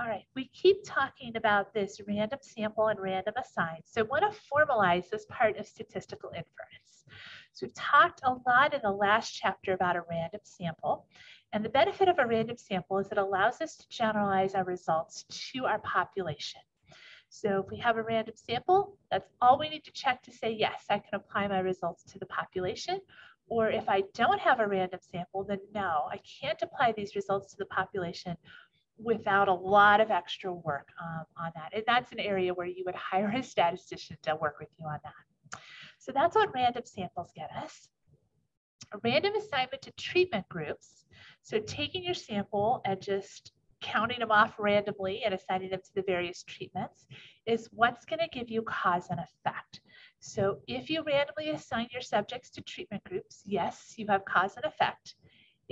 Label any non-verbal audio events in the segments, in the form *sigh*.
All right, we keep talking about this random sample and random assign. So I want to formalize this part of statistical inference. So we've talked a lot in the last chapter about a random sample. And the benefit of a random sample is it allows us to generalize our results to our population. So if we have a random sample, that's all we need to check to say, yes, I can apply my results to the population. Or if I don't have a random sample, then no, I can't apply these results to the population without a lot of extra work um, on that. And that's an area where you would *laughs* hire a statistician to work with you on that. So that's what random samples get us. A random assignment to treatment groups. So taking your sample and just counting them off randomly and assigning them to the various treatments is what's going to give you cause and effect. So if you randomly assign your subjects to treatment groups, yes, you have cause and effect.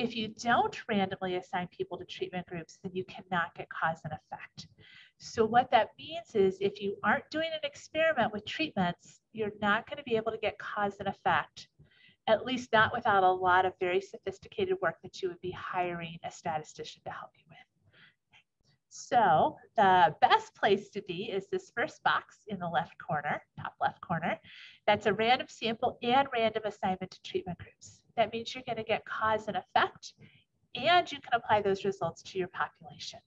If you don't randomly assign people to treatment groups, then you cannot get cause and effect. So what that means is if you aren't doing an experiment with treatments, you're not going to be able to get cause and effect, at least not without a lot of very sophisticated work that you would be hiring a statistician to help you with. So the best place to be is this first box in the left corner, top left corner. That's a random sample and random assignment to treatment groups. That means you're going to get cause and effect, and you can apply those results to your population.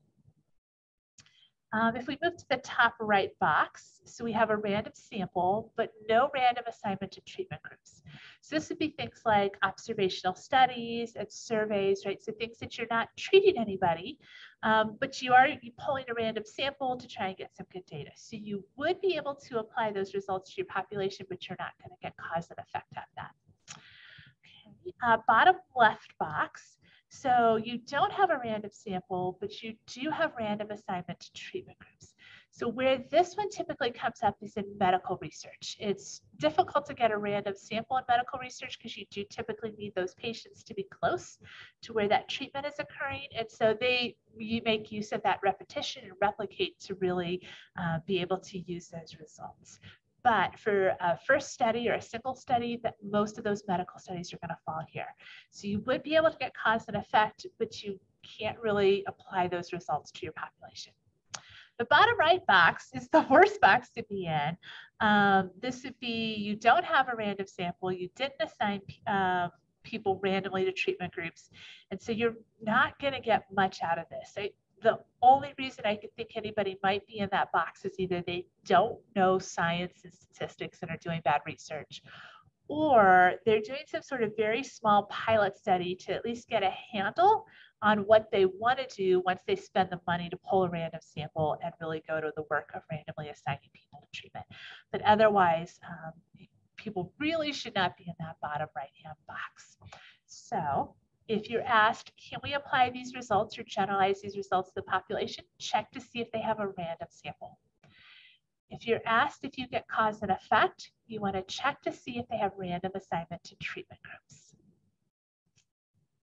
Um, if we move to the top right box, so we have a random sample, but no random assignment to treatment groups. So this would be things like observational studies and surveys, right? So things that you're not treating anybody, um, but you are pulling a random sample to try and get some good data. So you would be able to apply those results to your population, but you're not going to get cause and effect of that uh, bottom left box. So you don't have a random sample, but you do have random assignment to treatment groups. So where this one typically comes up is in medical research. It's difficult to get a random sample in medical research because you do typically need those patients to be close to where that treatment is occurring. And so they you make use of that repetition and replicate to really uh, be able to use those results. But for a first study or a single study, that most of those medical studies are going to fall here. So you would be able to get cause and effect, but you can't really apply those results to your population. The bottom right box is the worst box to be in. Um, this would be you don't have a random sample, you didn't assign um, people randomly to treatment groups, and so you're not going to get much out of this the only reason I could think anybody might be in that box is either they don't know science and statistics and are doing bad research, or they're doing some sort of very small pilot study to at least get a handle on what they want to do once they spend the money to pull a random sample and really go to the work of randomly assigning people to treatment. But otherwise, um, people really should not be in that bottom right hand box. So if you're asked, can we apply these results or generalize these results to the population, check to see if they have a random sample. If you're asked if you get cause and effect, you want to check to see if they have random assignment to treatment groups.